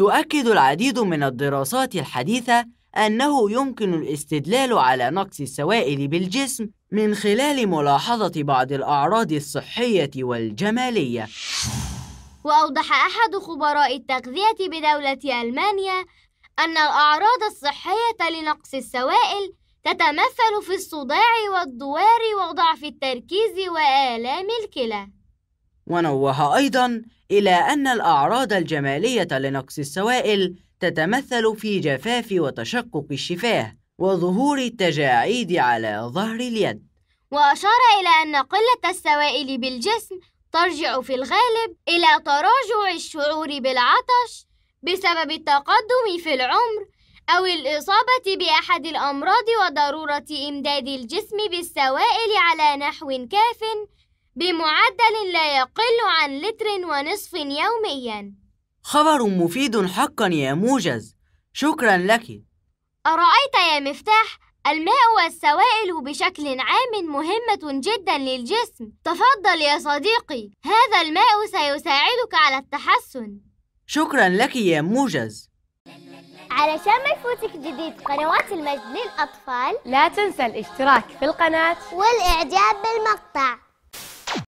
تؤكد العديد من الدراسات الحديثة أنه يمكن الاستدلال على نقص السوائل بالجسم من خلال ملاحظة بعض الأعراض الصحية والجمالية. وأوضح أحد خبراء التغذية بدولة ألمانيا أن الأعراض الصحية لنقص السوائل تتمثل في الصداع والدوار وضعف التركيز وآلام الكلى. ونوه أيضاً إلى أن الأعراض الجمالية لنقص السوائل تتمثل في جفاف وتشقق الشفاه وظهور التجاعيد على ظهر اليد. وأشار إلى أن قلة السوائل بالجسم ترجع في الغالب إلى تراجع الشعور بالعطش بسبب التقدم في العمر أو الإصابة بأحد الأمراض وضرورة إمداد الجسم بالسوائل على نحو كاف بمعدل لا يقل عن لتر ونصف يومياً. خبر مفيد حقا يا موجز. شكرا لك. أرأيت يا مفتاح؟ الماء والسوائل بشكل عام مهمة جدا للجسم. تفضل يا صديقي هذا الماء سيساعدك على التحسن. شكرا لك يا موجز. علشان ما يفوتك جديد قنوات المجد للأطفال لا تنسى الاشتراك في القناة. والإعجاب بالمقطع.